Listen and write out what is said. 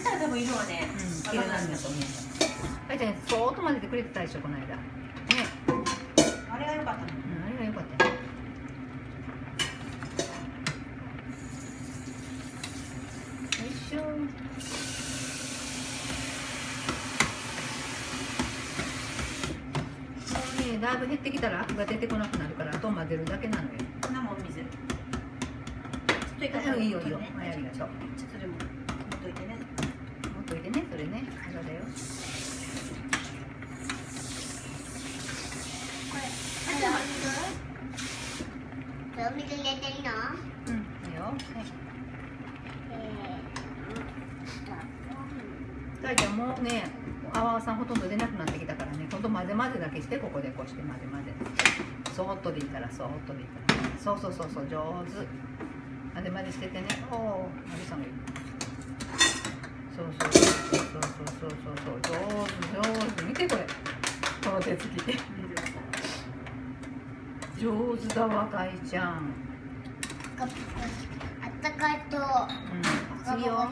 てたら多分色はね、うん。綺麗なん。だと思うあいちゃんそーっと混ぜてくれてたでしょこの間。ね。あれが良かったの。うんあれが良かった。だいぶ減ってきたらアクが出てこなくなるからあと混ぜるだけなのよ。こんなもん水。ちょっといいかいいよいいよ。ね。はいありがとう。ちょっとそれも持っといてね持っといてねそれねそうだよこれあとお水お水入れてるの？うんいいよ。はい。もうね泡さんほとんど出なくなってきたからね今度混ぜ混ぜだけしてここでこうして混ぜ混ぜ。そーっとでいいからそーっとでいいから。そうそうそうそう上手。混ぜ混ぜしててね。おおマリさんがいいそうそうそうそうそうそうそう。上手上手。見てこれ。この手つき上手だわかいちゃん。ーあったかいと。うん。次よ